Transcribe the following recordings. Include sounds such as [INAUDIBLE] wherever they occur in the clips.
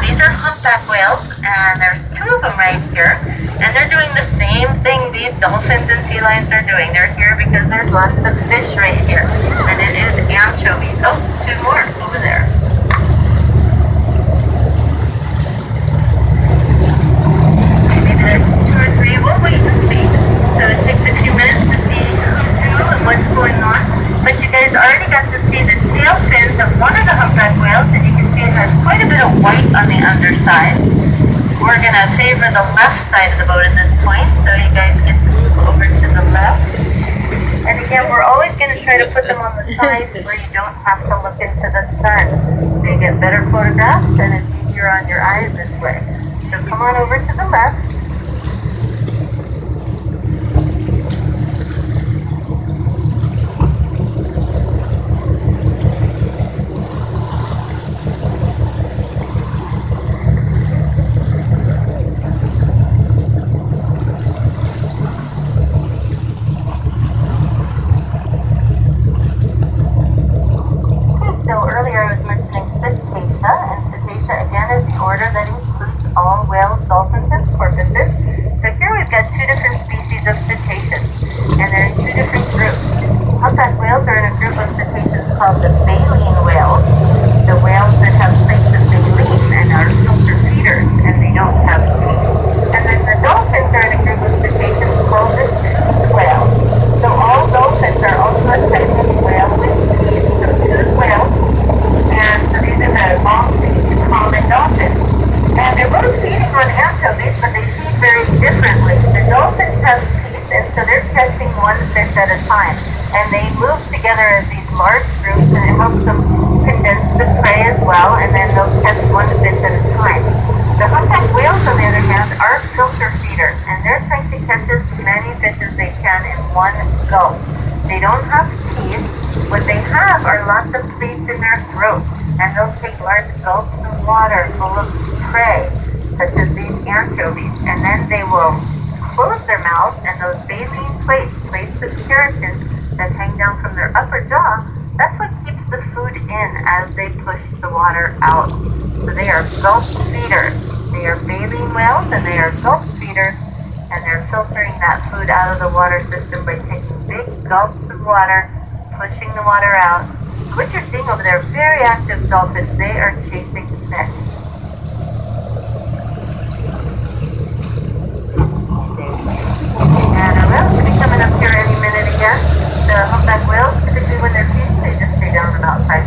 these are humpback whales, and there's two of them right here, and they're doing the same thing these dolphins and sea lions are doing. They're here because there's lots of fish right here, and it is anchovies. Oh, two more over there. Maybe there's two or three. We'll wait and see. So it takes a few minutes to see who's who and what's going on. But you guys already got to see the tail fins of one of the humpback whales, and you can it has quite a bit of white on the underside. We're going to favor the left side of the boat at this point, so you guys get to move over to the left. And again, we're always going to try to put them on the side [LAUGHS] where you don't have to look into the sun. So you get better photographs and it's easier on your eyes this way. So come on over to the left. Okay, so earlier I was mentioning cetacea, and cetacea again is the order that includes all whales, dolphins, and porpoises. So here we've got two different species of cetaceans, and they're in two different groups. Humpback whales are in a group of cetaceans called the baleen whales, the whales that have plates of baleen and are filter feeders, and they don't have teeth. And then the dolphins are in a group of cetaceans called the toothed whales. So all dolphins are also a type of whale with teeth, so toothed whales. And so these are the long-beaked common dolphins. And they're both feeding on anchovies, but they feed very differently. The dolphins have teeth, and so they're catching one fish at a time. And they move together as these large groups, and it helps them condense the prey as well, and then they'll catch one fish at a time. The humpback whales, on the other hand, are filter feeders, and they're trying to catch as many fish as they can in one go. They don't have teeth. What they have are lots of plates in their throat, and they'll take large gulps of water full of prey, such as these anchovies, and then they will close their mouth, and those baleen plates, plates of keratin that hang down from their upper jaw, that's what keeps the food in as they push the water out. So they are gulp feeders. They are baleen whales and they are gulp feeders, and they're filtering that food out of the water system by taking big gulps of water, pushing the water out. So what you're seeing over there, very active dolphins, they are chasing fish. And our whales should be coming up here again. The humpback whales, typically when they're feeding, they just stay down about five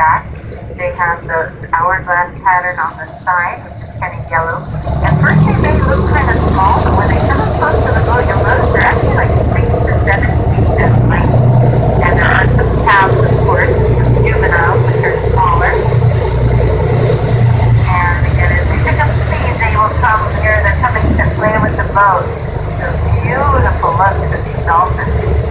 back. They have the hourglass pattern on the side, which is kind of yellow. At first they may look kind of small, but when they come up close to the boat, you'll notice they're actually like six to seven feet in length. And there are some calves, of course, and some juveniles, which are smaller. And again, as we pick up speed, they will come here. They're coming to Play with the boat. It's a beautiful look at these dolphins.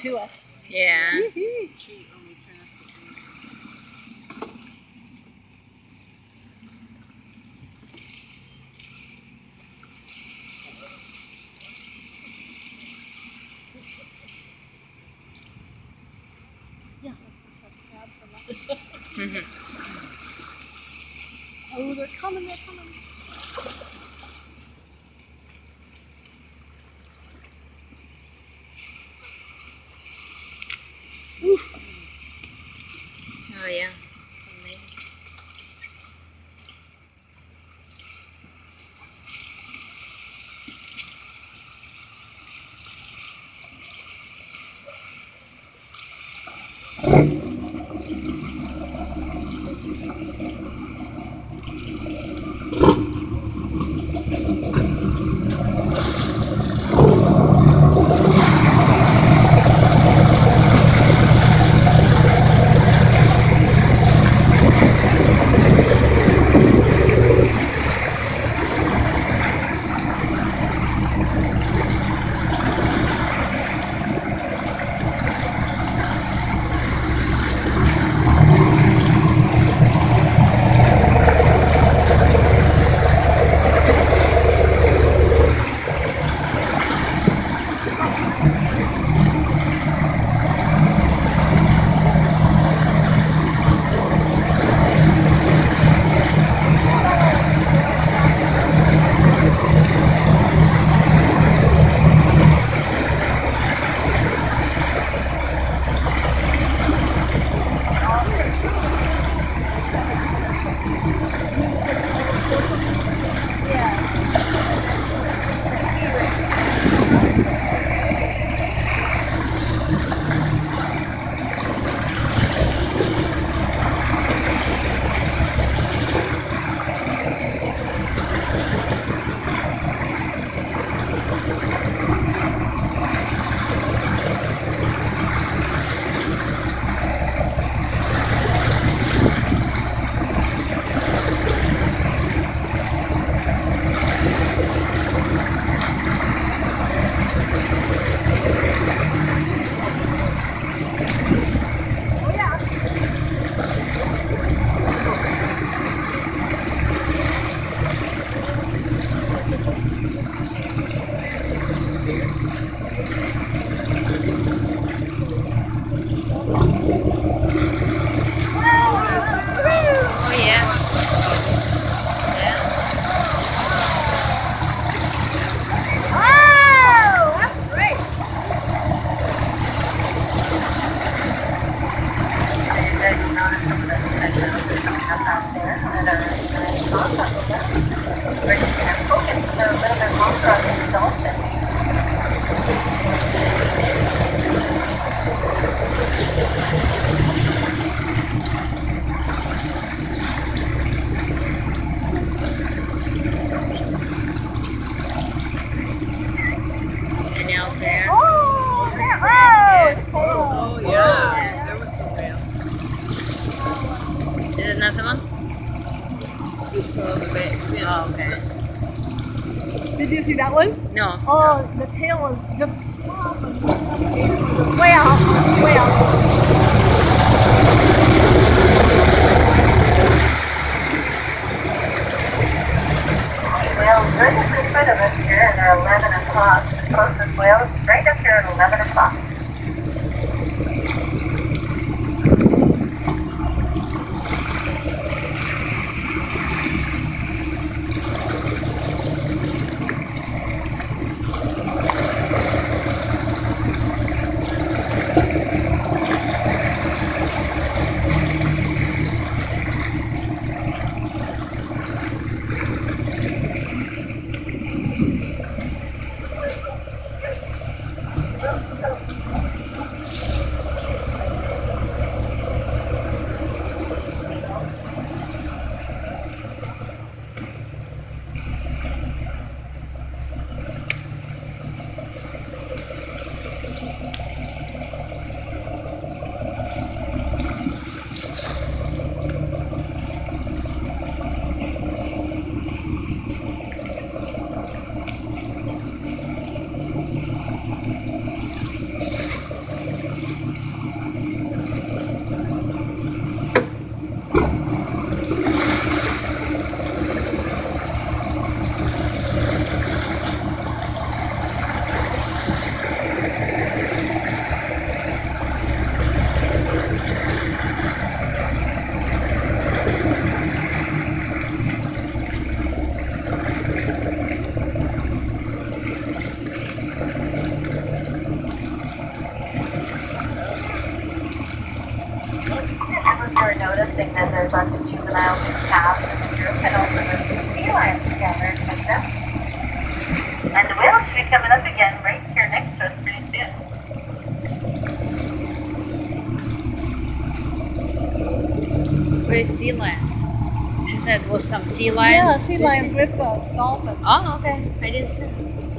To us. Yeah. Yeah, let's just have a tab for that. oh, they're coming, they're coming. Oh yeah. Just a little bit. Oh, okay. Did you see that one? No. Oh, the tail was just way out, way out. Well, right up in front of us here at 11 o'clock, the closest whale is right up here at 11 o'clock. Lions. with uh, the dolphins. Oh, okay. I didn't see.